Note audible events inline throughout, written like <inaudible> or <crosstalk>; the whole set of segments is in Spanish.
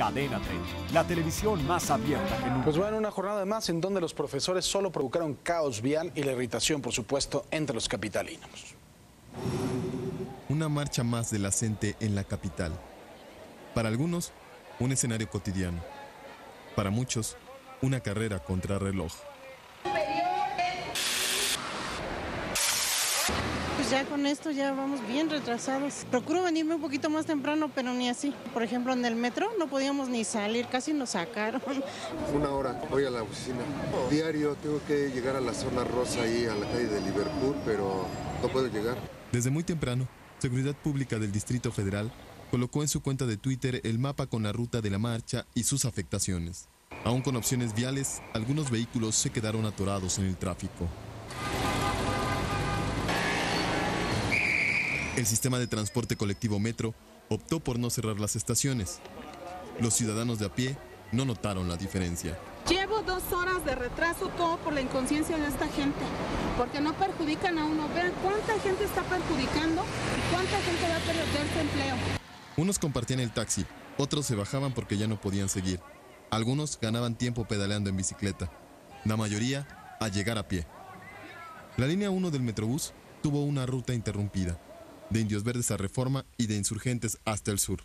Cadena 30, la televisión más abierta que nunca. Pues bueno, una jornada más en donde los profesores solo provocaron caos vial y la irritación, por supuesto, entre los capitalinos. Una marcha más de la CENTE en la capital. Para algunos, un escenario cotidiano. Para muchos, una carrera contra reloj. Ya con esto ya vamos bien retrasados. Procuro venirme un poquito más temprano, pero ni así. Por ejemplo, en el metro no podíamos ni salir, casi nos sacaron. <laughs> Una hora voy a la oficina. Diario tengo que llegar a la zona rosa ahí, a la calle de Liverpool, pero no puedo llegar. Desde muy temprano, Seguridad Pública del Distrito Federal colocó en su cuenta de Twitter el mapa con la ruta de la marcha y sus afectaciones. Aún con opciones viales, algunos vehículos se quedaron atorados en el tráfico. El sistema de transporte colectivo Metro optó por no cerrar las estaciones. Los ciudadanos de a pie no notaron la diferencia. Llevo dos horas de retraso todo por la inconsciencia de esta gente, porque no perjudican a uno. Vean cuánta gente está perjudicando y cuánta gente va a perder su empleo. Unos compartían el taxi, otros se bajaban porque ya no podían seguir. Algunos ganaban tiempo pedaleando en bicicleta. La mayoría a llegar a pie. La línea 1 del Metrobús tuvo una ruta interrumpida, de Indios Verdes a Reforma y de Insurgentes hasta el sur.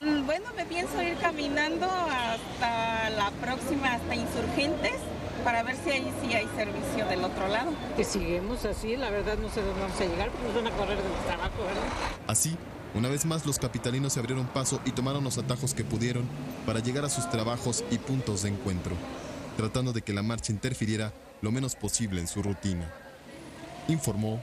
Mm, Bueno, me pienso ir caminando hasta la próxima, hasta Insurgentes, para ver si ahí sí hay servicio del otro lado. Que seguimos así, la verdad no sé dónde vamos a llegar, porque nos van a correr del trabajo, ¿verdad? Así, una vez más los capitalinos se abrieron paso y tomaron los atajos que pudieron para llegar a sus trabajos y puntos de encuentro, tratando de que la marcha interfiriera lo menos posible en su rutina. Informó